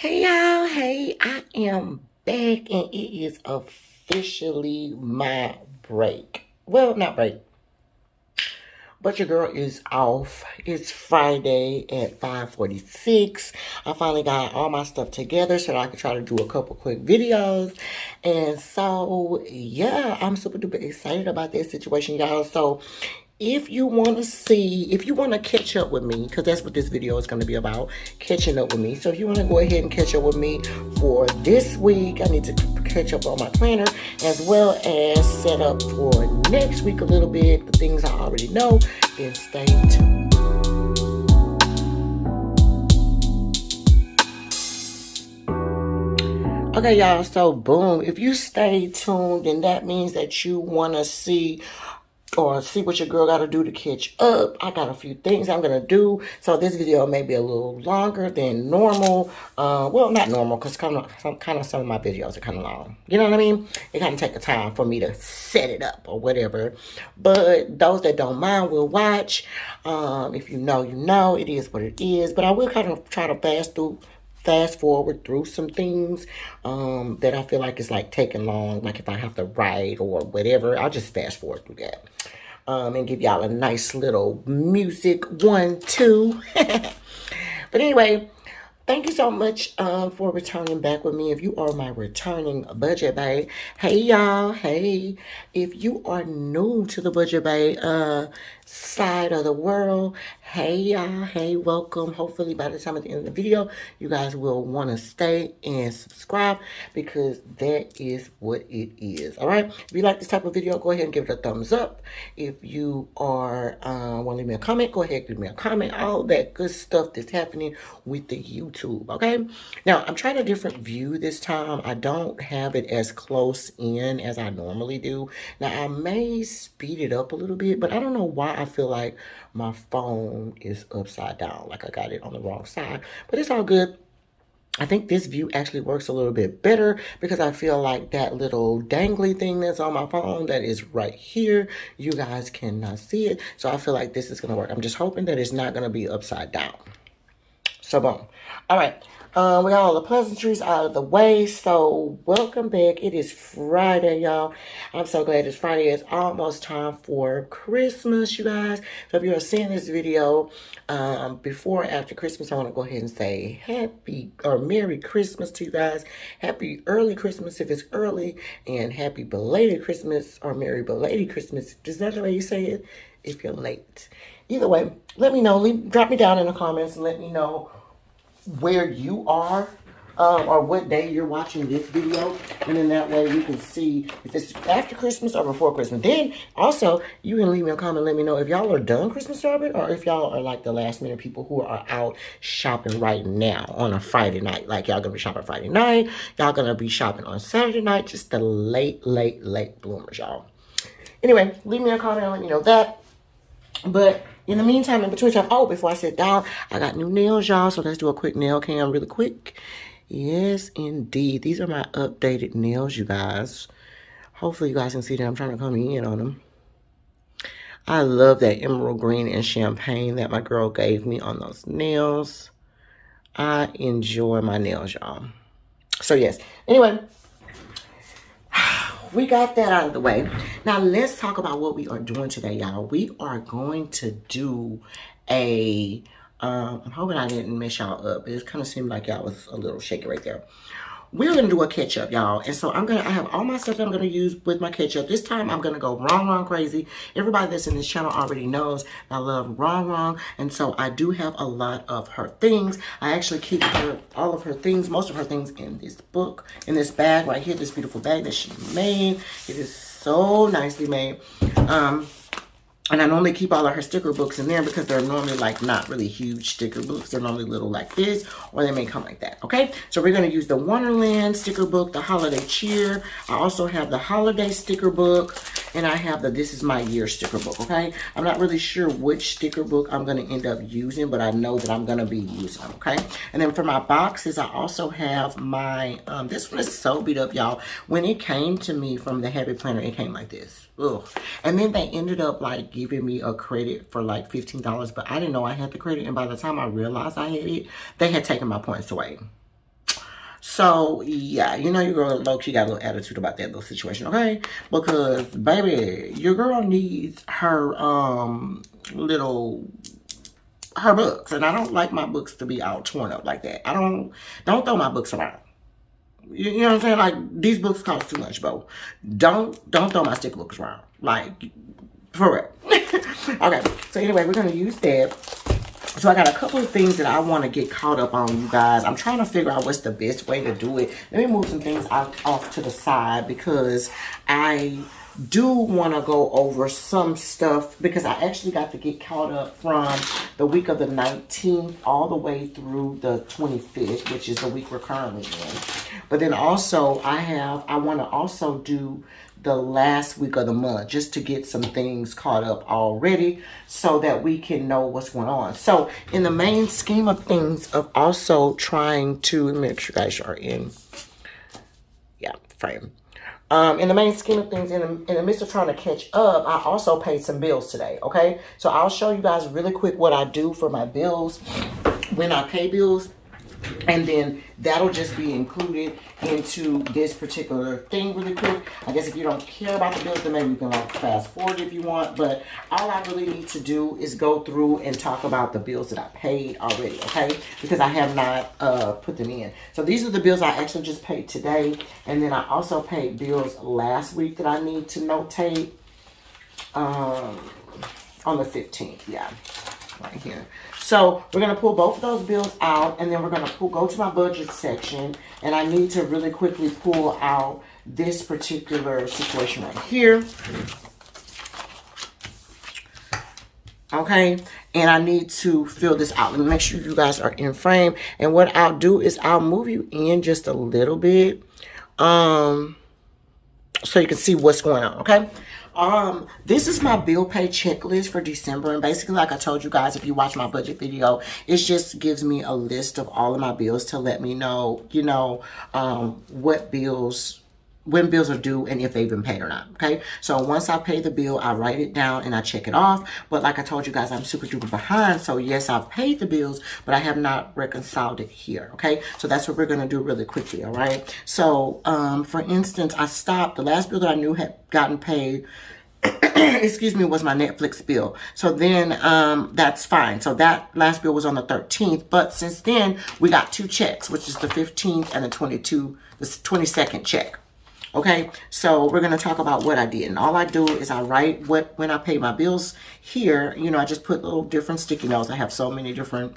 Hey y'all, hey, I am back and it is officially my break. Well, not break, but your girl is off. It's Friday at 5.46. I finally got all my stuff together so that I can try to do a couple quick videos. And so, yeah, I'm super duper excited about this situation, y'all. So, if you want to see, if you want to catch up with me, because that's what this video is going to be about, catching up with me. So if you want to go ahead and catch up with me for this week, I need to catch up on my planner as well as set up for next week a little bit, the things I already know, then stay tuned. Okay, y'all, so boom. If you stay tuned, then that means that you want to see or see what your girl got to do to catch up. I got a few things I'm going to do. So this video may be a little longer than normal. Uh, well, not normal because kind of some, kind of some of my videos are kind of long. You know what I mean? It kind of take a time for me to set it up or whatever. But those that don't mind will watch. Um, if you know, you know. It is what it is. But I will kind of try to fast through fast forward through some things um, that I feel like is like taking long. Like if I have to write or whatever, I'll just fast forward through that. Um, and give y'all a nice little music one, two. but anyway, Thank you so much uh, for returning back with me. If you are my returning budget bay, hey y'all, hey. If you are new to the budget bay, uh, side of the world, hey y'all, hey, welcome. Hopefully by the time at the end of the video, you guys will want to stay and subscribe because that is what it is. All right. If you like this type of video, go ahead and give it a thumbs up. If you are uh, want to leave me a comment, go ahead and leave me a comment. All that good stuff that's happening with the YouTube, okay? Now, I'm trying a different view this time. I don't have it as close in as I normally do. Now, I may speed it up a little bit, but I don't know why I feel like my phone is upside down, like I got it on the wrong side. But it's all good. I think this view actually works a little bit better because I feel like that little dangly thing that's on my phone that is right here, you guys cannot see it. So I feel like this is going to work. I'm just hoping that it's not going to be upside down. So boom. All right. Um, we got all the pleasantries out of the way. So welcome back. It is Friday, y'all. I'm so glad it's Friday. It's almost time for Christmas, you guys. So if you're seeing this video um, before after Christmas, I want to go ahead and say happy or Merry Christmas to you guys. Happy early Christmas if it's early. And happy belated Christmas or Merry belated Christmas. Is that the way you say it? If you're late. Either way, let me know. Leave, drop me down in the comments and let me know where you are um, or what day you're watching this video. And then that way you can see if it's after Christmas or before Christmas. Then also, you can leave me a comment let me know if y'all are done Christmas shopping or if y'all are like the last minute people who are out shopping right now on a Friday night. Like y'all gonna be shopping Friday night. Y'all gonna be shopping on Saturday night. Just the late, late, late bloomers, y'all. Anyway, leave me a comment let me know that. But in the meantime, in between time, oh, before I sit down, I got new nails, y'all. So let's do a quick nail cam really quick. Yes, indeed. These are my updated nails, you guys. Hopefully you guys can see that I'm trying to come in on them. I love that emerald green and champagne that my girl gave me on those nails. I enjoy my nails, y'all. So, yes. Anyway, we got that out of the way. Now let's talk about what we are doing today, y'all. We are going to do a um, I'm hoping I didn't mess y'all up. It kind of seemed like y'all was a little shaky right there we're gonna do a ketchup y'all. And so i'm gonna i have all my stuff i'm gonna use with my ketchup. This time i'm gonna go Rong Rong crazy. Everybody that's in this channel already knows i love Rong Rong. And so i do have a lot of her things. I actually keep her all of her things most of her things in this book in this bag right here this beautiful bag that she made. It is so nicely made. Um and I normally keep all of her sticker books in there because they're normally like not really huge sticker books. They're normally little like this or they may come like that, okay? So we're going to use the Wonderland sticker book, the Holiday Cheer. I also have the Holiday sticker book and I have the This Is My Year sticker book, okay? I'm not really sure which sticker book I'm going to end up using, but I know that I'm going to be using them, okay? And then for my boxes, I also have my, um, this one is so beat up, y'all. When it came to me from the Happy Planner, it came like this. Ugh. And then they ended up like giving me a credit for like $15, but I didn't know I had the credit. And by the time I realized I had it, they had taken my points away. So, yeah, you know your girl low-key got a little attitude about that little situation, okay? Because, baby, your girl needs her, um, little her books and I don't like my books to be all torn up like that. I don't don't throw my books around. You, you know what I'm saying? Like these books cost too much, bro. Don't don't throw my stick books around. Like for real. okay, so anyway, we're gonna use that. So I got a couple of things that I want to get caught up on, you guys. I'm trying to figure out what's the best way to do it. Let me move some things out, off to the side because I do want to go over some stuff because I actually got to get caught up from the week of the 19th all the way through the 25th, which is the week we're currently in. But then also I have, I want to also do the last week of the month just to get some things caught up already so that we can know what's going on. So in the main scheme of things of also trying to make sure you guys are in, yeah, frame. Um, in the main scheme of things, in the, in the midst of trying to catch up, I also paid some bills today, okay? So I'll show you guys really quick what I do for my bills when I pay bills and then that'll just be included into this particular thing really quick. I guess if you don't care about the bills, then maybe you can like fast forward if you want. But all I really need to do is go through and talk about the bills that I paid already, okay? Because I have not uh, put them in. So these are the bills I actually just paid today. And then I also paid bills last week that I need to notate um, on the 15th, yeah, right here. So we're going to pull both of those bills out and then we're going to pull, go to my budget section and I need to really quickly pull out this particular situation right here. Okay, and I need to fill this out. Let me make sure you guys are in frame. And what I'll do is I'll move you in just a little bit um, so you can see what's going on, okay? Um, this is my bill pay checklist for December. And basically, like I told you guys, if you watch my budget video, it just gives me a list of all of my bills to let me know, you know, um, what bills when bills are due and if they've been paid or not. Okay. So once I pay the bill, I write it down and I check it off. But like I told you guys, I'm super duper behind. So yes, I've paid the bills, but I have not reconciled it here. Okay. So that's what we're going to do really quickly. All right. So, um, for instance, I stopped the last bill that I knew had gotten paid excuse me, was my Netflix bill. So then um, that's fine. So that last bill was on the 13th. But since then, we got two checks, which is the 15th and the 22, the 22nd check. Okay, so we're going to talk about what I did. And all I do is I write what when I pay my bills here. You know, I just put little different sticky notes. I have so many different,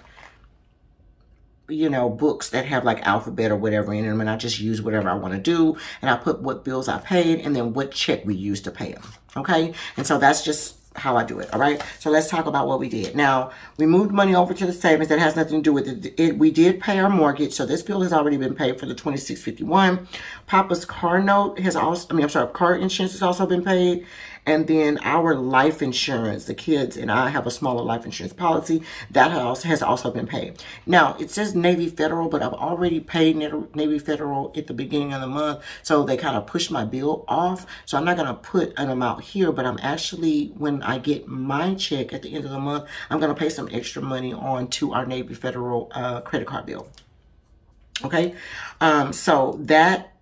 you know, books that have like alphabet or whatever in them. And I just use whatever I want to do. And I put what bills I paid and then what check we used to pay them. Okay, and so that's just how I do it, all right? So let's talk about what we did. Now, we moved money over to the savings. That has nothing to do with it. it we did pay our mortgage, so this bill has already been paid for the 2651. Papa's car note has also, I mean, I'm sorry, car insurance has also been paid. And then our life insurance, the kids and I have a smaller life insurance policy that has, also been paid. Now, it says Navy Federal, but I've already paid Navy Federal at the beginning of the month. So they kind of pushed my bill off. So I'm not going to put an amount here, but I'm actually, when I get my check at the end of the month, I'm going to pay some extra money on to our Navy Federal uh, credit card bill. Okay, um, so that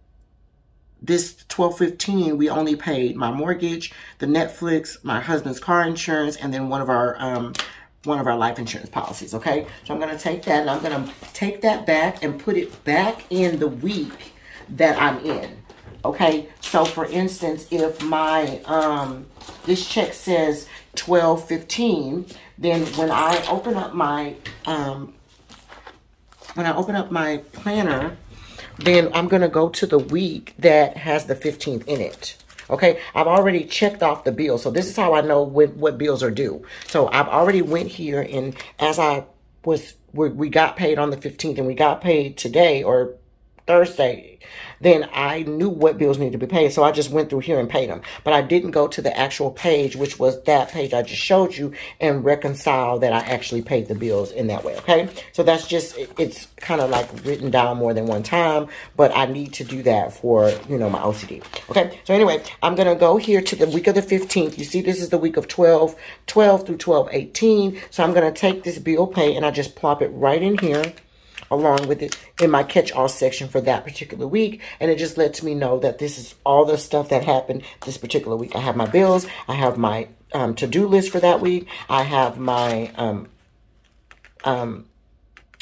this 1215 we only paid my mortgage the netflix my husband's car insurance and then one of our um one of our life insurance policies okay? So i'm going to take that and i'm going to take that back and put it back in the week that i'm in okay? So for instance if my um this check says 1215 then when i open up my um when i open up my planner then I'm going to go to the week that has the 15th in it. Okay, I've already checked off the bill. So this is how I know when, what bills are due. So I've already went here and as I was, we, we got paid on the 15th and we got paid today or Thursday then I knew what bills needed to be paid. So I just went through here and paid them. But I didn't go to the actual page, which was that page I just showed you, and reconcile that I actually paid the bills in that way, okay? So that's just, it's kind of like written down more than one time, but I need to do that for, you know, my OCD. Okay, so anyway, I'm going to go here to the week of the 15th. You see, this is the week of 12, 12 through 12, 18. So I'm going to take this bill pay and I just plop it right in here along with it in my catch-all section for that particular week. And it just lets me know that this is all the stuff that happened this particular week. I have my bills. I have my um, to-do list for that week. I have my um, um,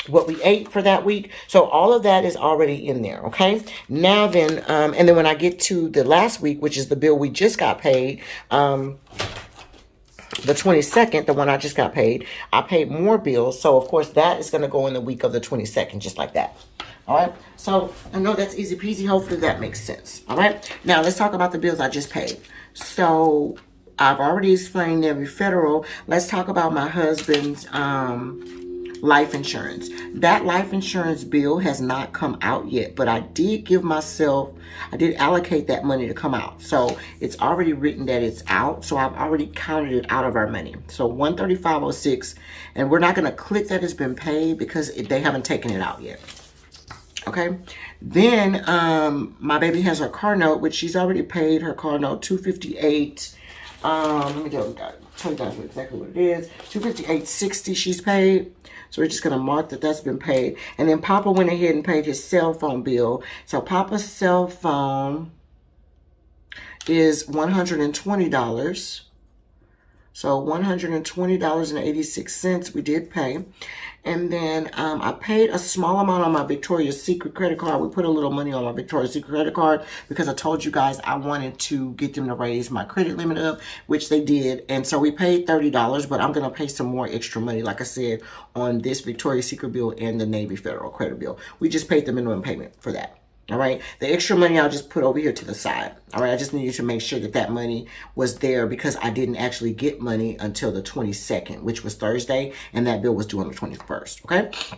what we ate for that week. So all of that is already in there, okay? Now then, um, and then when I get to the last week, which is the bill we just got paid, um, the 22nd, the one I just got paid, I paid more bills. So, of course, that is going to go in the week of the 22nd, just like that. All right. So, I know that's easy peasy. Hopefully, that makes sense. All right. Now, let's talk about the bills I just paid. So, I've already explained Navy Federal. Let's talk about my husband's um, life insurance. That life insurance bill has not come out yet, but I did give myself, I did allocate that money to come out. So it's already written that it's out. So I've already counted it out of our money. So 135.06, and we're not going to click that it's been paid because it, they haven't taken it out yet. Okay. Then um, my baby has her car note, which she's already paid her car note 258. Um, let me guys, tell you guys exactly what it is. 258.60 she's paid. So we're just going to mark that that's been paid. And then Papa went ahead and paid his cell phone bill. So Papa's cell phone is $120. So $120.86 we did pay. And then um, I paid a small amount on my Victoria's Secret credit card. We put a little money on my Victoria's Secret credit card because I told you guys I wanted to get them to raise my credit limit up, which they did. And so we paid $30, but I'm going to pay some more extra money, like I said, on this Victoria's Secret bill and the Navy Federal credit bill. We just paid the minimum payment for that. All right. The extra money I'll just put over here to the side. All right. I just needed to make sure that that money was there because I didn't actually get money until the 22nd, which was Thursday. And that bill was due on the 21st. Okay.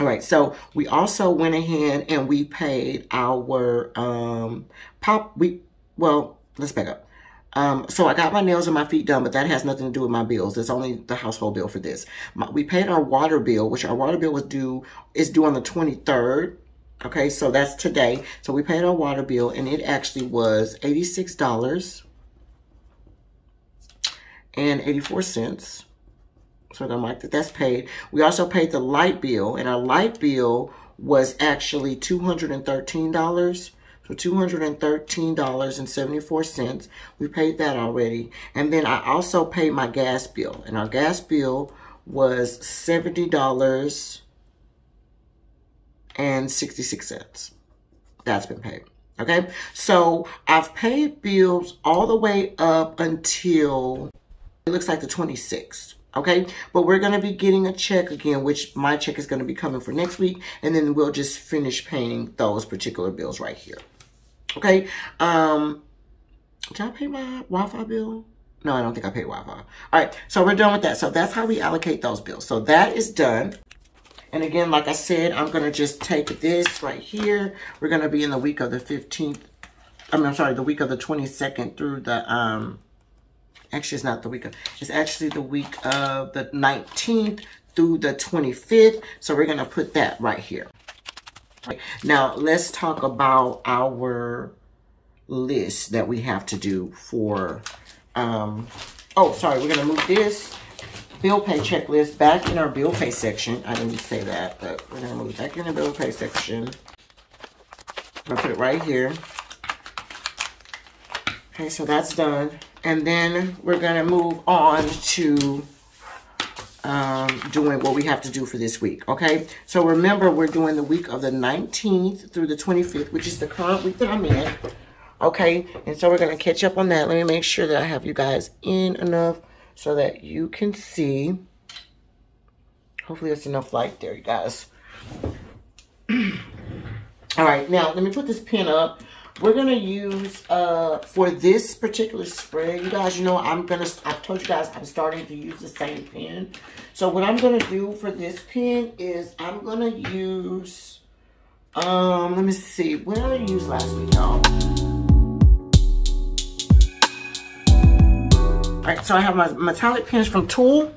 All right. So we also went ahead and we paid our um, pop. We, well, let's back up. Um, so I got my nails and my feet done, but that has nothing to do with my bills. It's only the household bill for this. My, we paid our water bill, which our water bill was due, is due on the 23rd. Okay, so that's today. So we paid our water bill and it actually was $86 and 84 cents. So I'm like, that that's paid. We also paid the light bill and our light bill was actually $213. So $213.74. We paid that already. And then I also paid my gas bill and our gas bill was $70 and 66 cents. That's been paid. Okay, so I've paid bills all the way up until it looks like the 26th. Okay, but we're going to be getting a check again, which my check is going to be coming for next week. And then we'll just finish paying those particular bills right here. Okay, um, did I pay my Wi-Fi bill? No, I don't think I paid Wi-Fi. All right, so we're done with that. So that's how we allocate those bills. So that is done. And again, like I said, I'm going to just take this right here. We're going to be in the week of the 15th. I mean, I'm sorry, the week of the 22nd through the, um, actually it's not the week of, it's actually the week of the 19th through the 25th. So we're going to put that right here. Right. Now, let's talk about our list that we have to do for, um, oh, sorry, we're going to move this bill pay checklist back in our bill pay section. I didn't say that, but we're going to move back in the bill pay section. I'm going to put it right here. Okay, so that's done. And then we're going to move on to um, doing what we have to do for this week, okay? So remember, we're doing the week of the 19th through the 25th, which is the current week that I'm in, okay? And so we're going to catch up on that. Let me make sure that I have you guys in enough so that you can see. Hopefully there's enough light there, you guys. All right, now let me put this pin up. We're gonna use, uh, for this particular spread, you guys, you know, I'm gonna, I've told you guys I'm starting to use the same pin. So what I'm gonna do for this pin is I'm gonna use, um, let me see, what did I use last week, y'all? Right, so I have my metallic pins from TUL.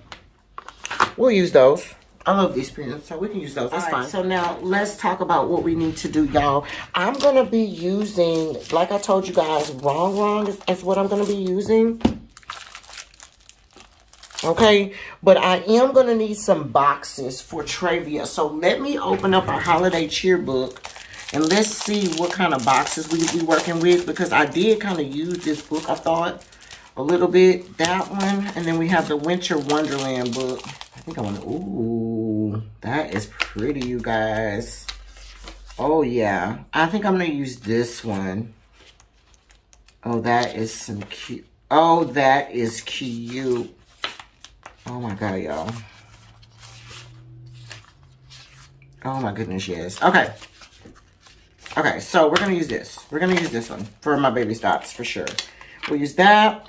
We'll use those. I love these pins, so we can use those. That's right, fine. So now let's talk about what we need to do, y'all. I'm going to be using, like I told you guys, Rong Rong is, is what I'm going to be using. Okay, but I am going to need some boxes for Travia. So let me open up our holiday cheer book and let's see what kind of boxes we be working with because I did kind of use this book, I thought, a little bit. That one. And then we have the Winter Wonderland book. I think I want to, ooh, that is pretty, you guys. Oh, yeah. I think I'm going to use this one. Oh, that is some cute. Oh, that is cute. Oh my God, y'all. Oh my goodness, yes. Okay. Okay, so we're gonna use this. We're gonna use this one for my baby stops for sure. We'll use that.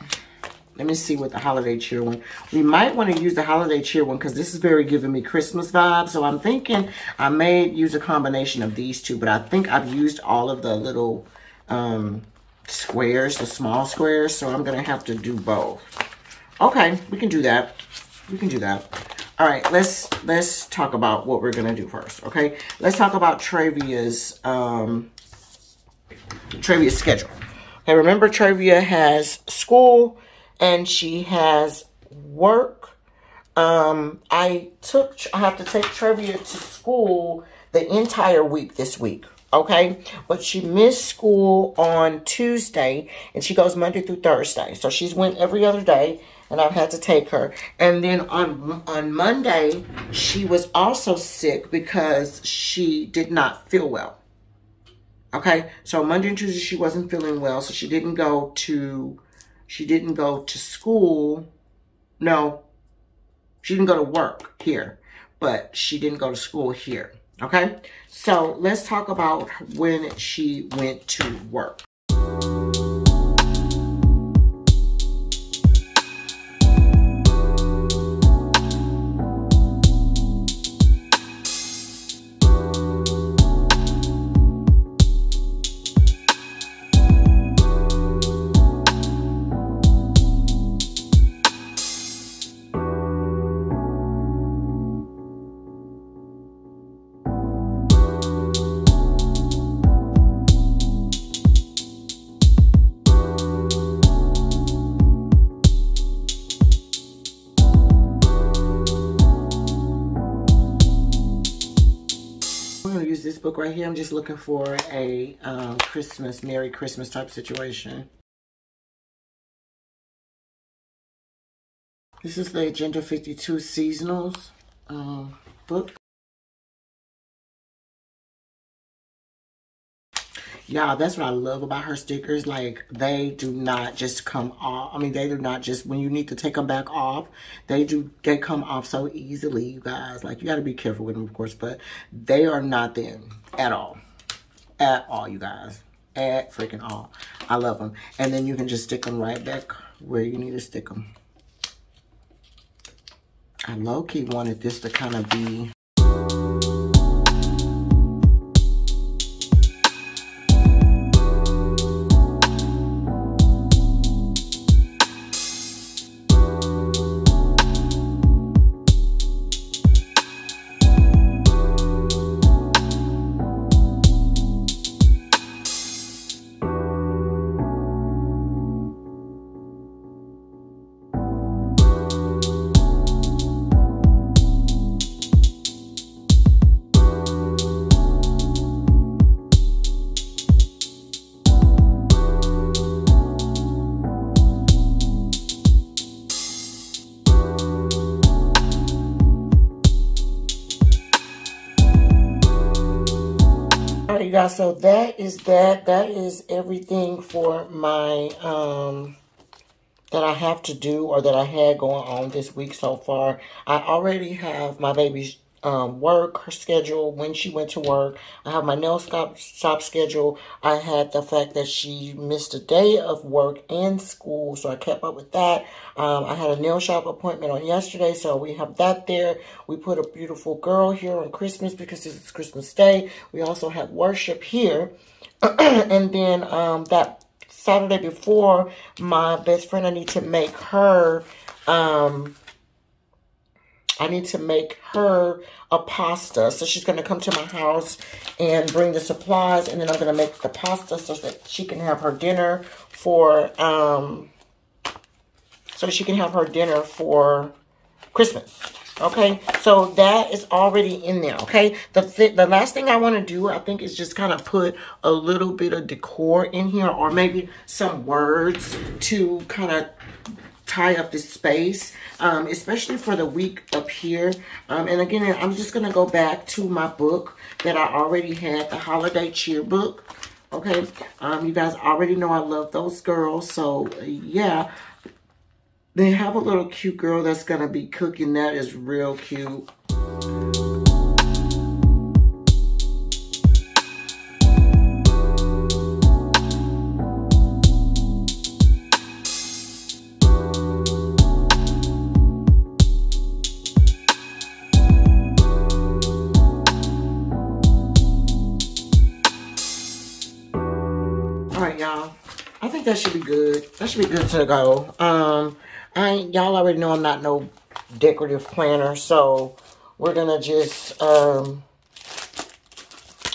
Let me see what the holiday cheer one. We might want to use the holiday cheer one because this is very giving me Christmas vibes. So I'm thinking I may use a combination of these two, but I think I've used all of the little um, squares, the small squares. So I'm going to have to do both. Okay, we can do that. We can do that. All right, let's let's talk about what we're gonna do first. Okay, let's talk about Travia's um, Travia's schedule. Okay, remember Travia has school and she has work. Um, I took I have to take Travia to school the entire week this week okay? But she missed school on Tuesday, and she goes Monday through Thursday. So she's went every other day, and I've had to take her. And then on on Monday, she was also sick because she did not feel well. Okay, so Monday and Tuesday she wasn't feeling well, so she didn't go to she didn't go to school. No, she didn't go to work here, but she didn't go to school here. Okay, so let's talk about when she went to work. Right here. I'm just looking for a um, Christmas, Merry Christmas type situation. This is the Agenda 52 Seasonals um, book. Y'all, that's what I love about her stickers. Like, they do not just come off. I mean, they do not just, when you need to take them back off, they do, they come off so easily, you guys. Like, you got to be careful with them, of course, but they are not thin at all. At all, you guys. At freaking all. I love them. And then you can just stick them right back where you need to stick them. I low-key wanted this to kind of be guys, so that is that. That is everything for my, um, that I have to do or that I had going on this week so far. I already have my baby's um, work, her schedule, when she went to work. I have my nail shop, shop schedule. I had the fact that she missed a day of work and school, so I kept up with that. Um, I had a nail shop appointment on yesterday, so we have that there. We put a beautiful girl here on Christmas because this is Christmas Day. We also have worship here. and then um, that Saturday before, my best friend, I need to make her... Um, I need to make her a pasta. So she's going to come to my house and bring the supplies. And then I'm going to make the pasta so that she can have her dinner for, um, so she can have her dinner for Christmas. Okay, so that is already in there. Okay, the the last thing I want to do, I think, is just kind of put a little bit of decor in here, or maybe some words to kind of tie up the space, um, especially for the week up here. Um, and again, I'm just going to go back to my book that I already had, the Holiday Cheer book. Okay, um, you guys already know I love those girls. So, yeah, they have a little cute girl that's going to be cooking. That is real cute. Think that should be good. That should be good to go. Um, I y'all already know I'm not no decorative planner, so we're gonna just um,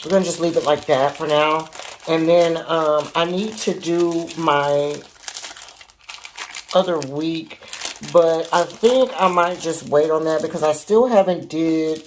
we're gonna just leave it like that for now. And then um, I need to do my other week, but I think I might just wait on that because I still haven't did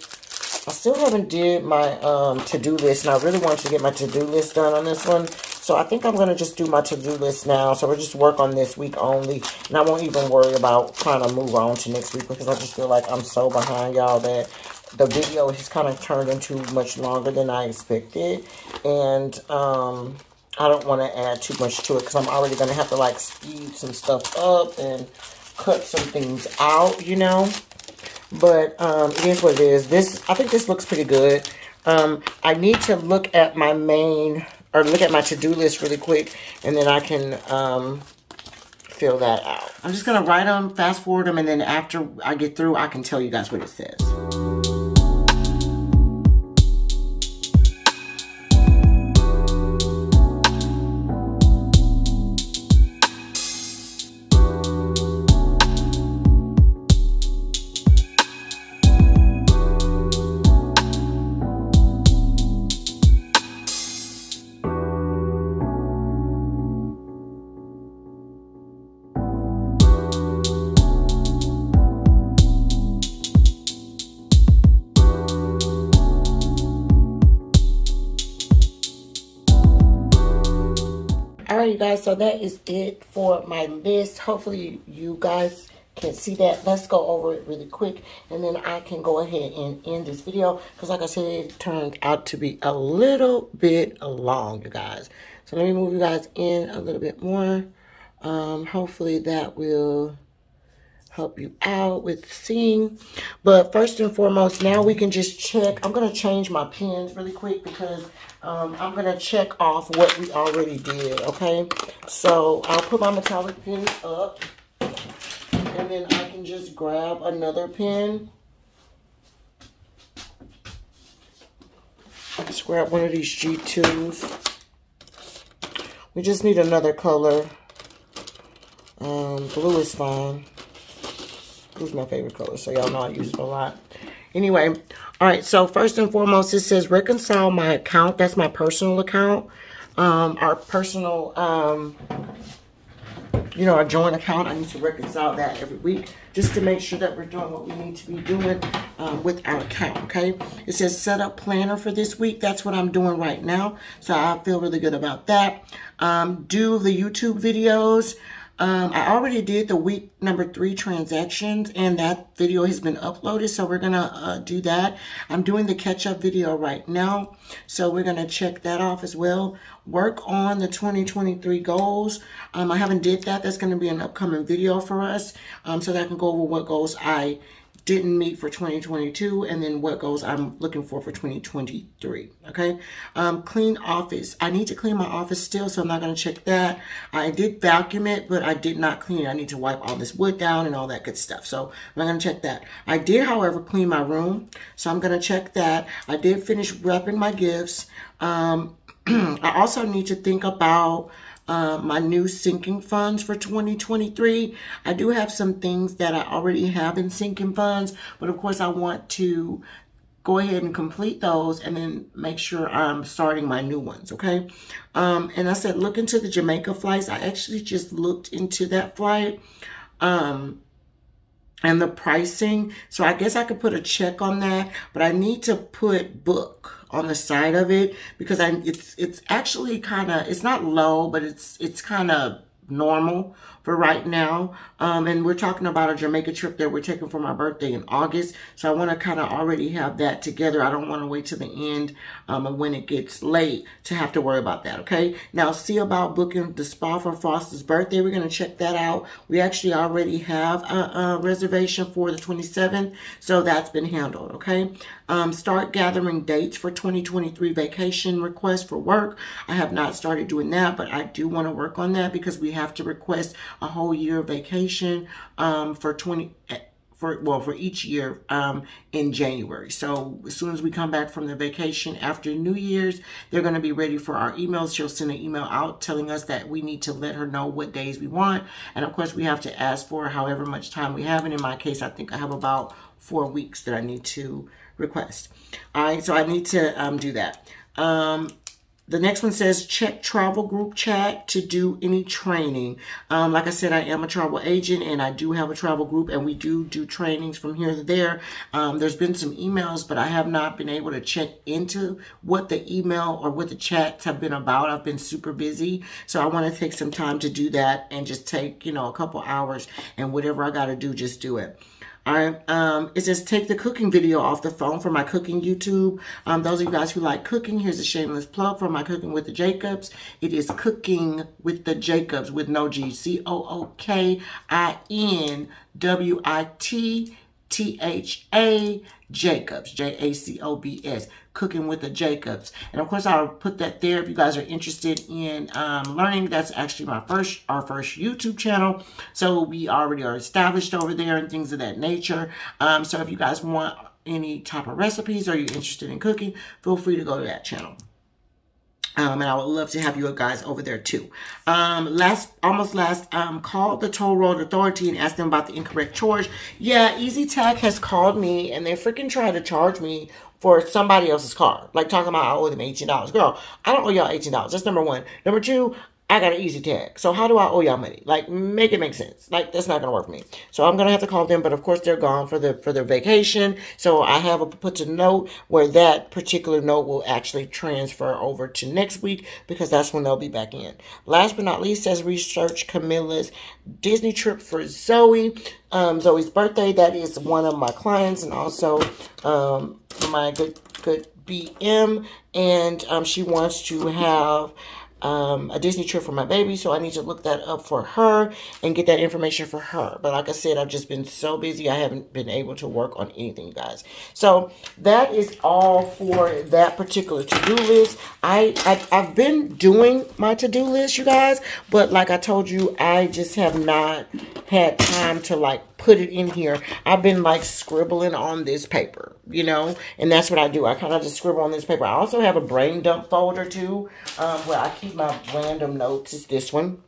I still haven't did my um, to-do list, and I really want to get my to-do list done on this one. So I think I'm going to just do my to-do list now. So we'll just work on this week only. And I won't even worry about trying to move on to next week because I just feel like I'm so behind y'all that the video has kind of turned into much longer than I expected. And um, I don't want to add too much to it because I'm already going to have to like speed some stuff up and cut some things out, you know. But um, it is what it is. This I think this looks pretty good. Um, I need to look at my main or look at my to-do list really quick, and then I can um, fill that out. I'm just going to write them, fast forward them, and then after I get through, I can tell you guys what it says. So that is it for my list hopefully you guys can see that let's go over it really quick and then i can go ahead and end this video because like i said it turned out to be a little bit long you guys so let me move you guys in a little bit more um hopefully that will help you out with seeing. But first and foremost, now we can just check. I'm going to change my pens really quick because um, I'm going to check off what we already did, okay? So I'll put my metallic pen up. And then I can just grab another pen. Let's grab one of these G2s. We just need another color. Um, blue is fine. Blue's my favorite color, so y'all know I use it a lot. Anyway, all right, so first and foremost, it says reconcile my account. That's my personal account. Um, our personal, um, you know, our joint account. I need to reconcile that every week just to make sure that we're doing what we need to be doing um, with our account, okay? It says set up planner for this week. That's what I'm doing right now. So I feel really good about that. Um, do the YouTube videos. Um, I already did the week number three transactions and that video has been uploaded. So we're going to uh, do that. I'm doing the catch up video right now. So we're going to check that off as well. Work on the 2023 goals. Um, I haven't did that. That's going to be an upcoming video for us. Um, so that I can go over what goals I didn't meet for 2022 and then what goals I'm looking for for 2023. Okay. Um, clean office. I need to clean my office still, so I'm not going to check that. I did vacuum it, but I did not clean it. I need to wipe all this wood down and all that good stuff. So I'm not going to check that. I did, however, clean my room. So I'm going to check that. I did finish wrapping my gifts. Um, I also need to think about uh, my new sinking funds for 2023. I do have some things that I already have in sinking funds, but of course I want to go ahead and complete those and then make sure I'm starting my new ones, okay? Um, and I said, look into the Jamaica flights. I actually just looked into that flight. Um, and the pricing. So I guess I could put a check on that, but I need to put book on the side of it because I it's it's actually kind of it's not low, but it's it's kind of normal for right now. Um, and we're talking about a Jamaica trip that we're taking for my birthday in August. So I want to kind of already have that together. I don't want to wait till the end um, when it gets late to have to worry about that. Okay. Now see about booking the spa for Foster's birthday. We're going to check that out. We actually already have a, a reservation for the 27th. So that's been handled. Okay. Um, start gathering dates for 2023 vacation requests for work. I have not started doing that, but I do want to work on that because we have to request a whole year vacation um, for 20 for well for each year um, in January. So as soon as we come back from the vacation after New Year's, they're going to be ready for our emails. She'll send an email out telling us that we need to let her know what days we want, and of course we have to ask for however much time we have. And in my case, I think I have about four weeks that I need to request. All right, so I need to um, do that. Um, the next one says check travel group chat to do any training. Um, like I said, I am a travel agent and I do have a travel group and we do do trainings from here to there. Um, there's been some emails, but I have not been able to check into what the email or what the chats have been about. I've been super busy. So I want to take some time to do that and just take, you know, a couple hours and whatever I got to do, just do it. All right, um, it says take the cooking video off the phone for my cooking YouTube. Um, those of you guys who like cooking, here's a shameless plug for my cooking with the Jacobs. It is cooking with the Jacobs with no G, C O O K I N W I T T H A Jacobs, J A C O B S cooking with the Jacobs. And of course, I'll put that there if you guys are interested in um, learning. That's actually my first, our first YouTube channel. So we already are established over there and things of that nature. Um, so if you guys want any type of recipes or you're interested in cooking, feel free to go to that channel. Um, and I would love to have you guys over there too. Um, last, almost last, um, called the toll road authority and asked them about the incorrect charge. Yeah, EZ TAG has called me and they freaking tried to charge me for somebody else's car. Like talking about I owe them $18. Girl, I don't owe y'all $18. That's number one. Number two, I got an EZ TAG. So how do I owe y'all money? Like, make it make sense. Like, that's not gonna work for me. So I'm gonna have to call them, but of course they're gone for the for their vacation. So I have a put a note where that particular note will actually transfer over to next week because that's when they'll be back in. Last but not least, says research Camilla's Disney trip for Zoe. Um, Zoe's birthday. That is one of my clients and also um, my good good BM, and um, she wants to have um, a Disney trip for my baby, so I need to look that up for her and get that information for her. But like I said, I've just been so busy, I haven't been able to work on anything, guys. So that is all for that particular to-do list. I, I, I've been doing my to-do list, you guys, but like I told you, I just have not had time to like put it in here. I've been like scribbling on this paper, you know, and that's what I do. I kind of just scribble on this paper. I also have a brain dump folder too, um, where I keep my random notes. It's this one.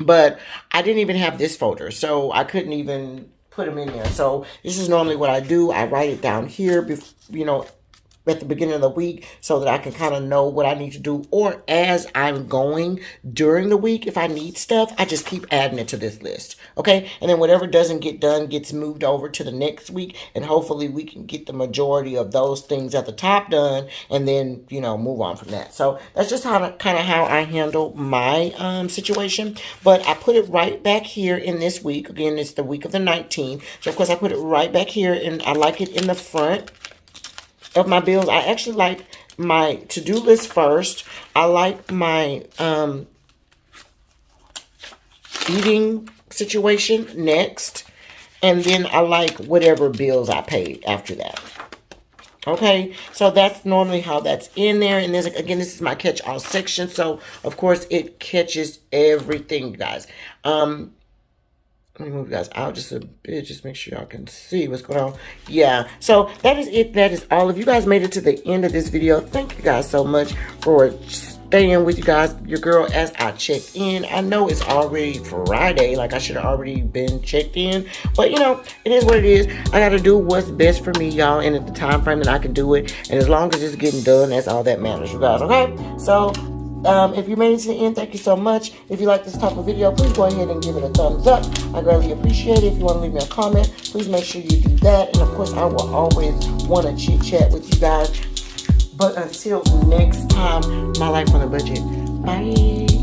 But I didn't even have this folder, so I couldn't even put them in there. So this is normally what I do. I write it down here, you know, at the beginning of the week so that I can kind of know what I need to do. Or as I'm going during the week, if I need stuff, I just keep adding it to this list. Okay. And then whatever doesn't get done gets moved over to the next week. And hopefully we can get the majority of those things at the top done and then, you know, move on from that. So that's just how kind of how I handle my um, situation. But I put it right back here in this week. Again, it's the week of the 19th. So of course I put it right back here and I like it in the front of my bills. I actually like my to-do list first. I like my um, eating situation next. And then I like whatever bills I paid after that. Okay, so that's normally how that's in there. And then again, this is my catch-all section. So, of course, it catches everything, guys. Um, let me move you guys out just a bit, just make sure y'all can see what's going on. Yeah, so that is it. That is all. If you guys made it to the end of this video, thank you guys so much for staying with you guys, your girl, as I check in. I know it's already Friday, like I should have already been checked in, but you know, it is what it is. I got to do what's best for me, y'all, and at the time frame that I can do it. And as long as it's getting done, that's all that matters, you guys, okay? So, Um, if you made it to the end, thank you so much. If you like this type of video, please go ahead and give it a thumbs up. I greatly appreciate it. If you want to leave me a comment, please make sure you do that. And of course, I will always want to chit chat with you guys. But until next time, my life on a budget. Bye.